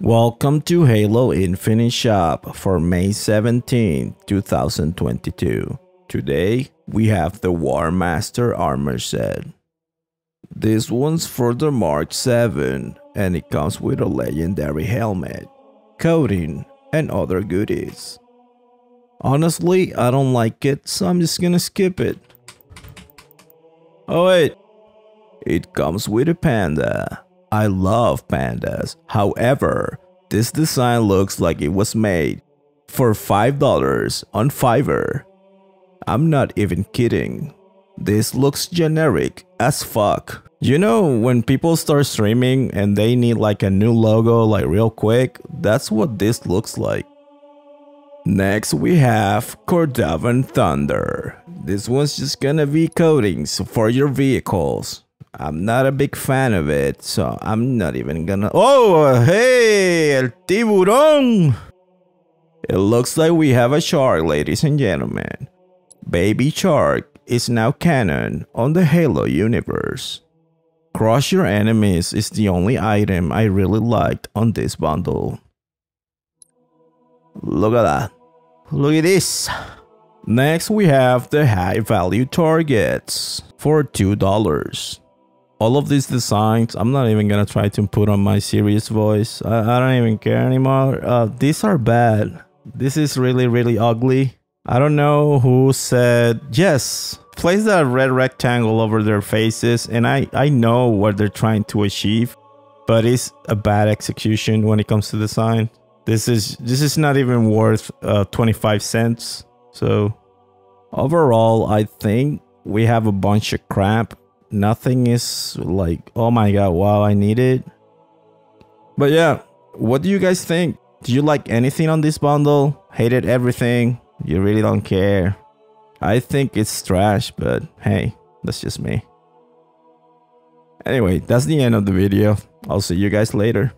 Welcome to Halo Infinite Shop for May 17, 2022. Today, we have the War Master armor set. This one's for the Mark 7 and it comes with a legendary helmet, coating, and other goodies. Honestly, I don't like it, so I'm just gonna skip it. Oh wait, it comes with a panda. I love pandas. However, this design looks like it was made for $5 on Fiverr. I'm not even kidding. This looks generic as fuck. You know, when people start streaming and they need like a new logo like real quick, that's what this looks like. Next we have Cordovan Thunder. This one's just gonna be coatings for your vehicles. I'm not a big fan of it, so I'm not even gonna- Oh, hey, el tiburón! It looks like we have a shark, ladies and gentlemen. Baby Shark is now canon on the Halo universe. Crush Your Enemies is the only item I really liked on this bundle. Look at that. Look at this. Next we have the high value targets for $2 all of these designs i'm not even gonna try to put on my serious voice. I, I don't even care anymore. Uh, these are bad. This is really really ugly. I don't know who said yes place that red rectangle over their faces and i i know what they're trying to achieve but it's a bad execution when it comes to design. This is this is not even worth uh, 25 cents. So overall i think we have a bunch of crap nothing is like, oh my god, wow, I need it. But yeah, what do you guys think? Do you like anything on this bundle? Hated everything? You really don't care? I think it's trash, but hey, that's just me. Anyway, that's the end of the video. I'll see you guys later.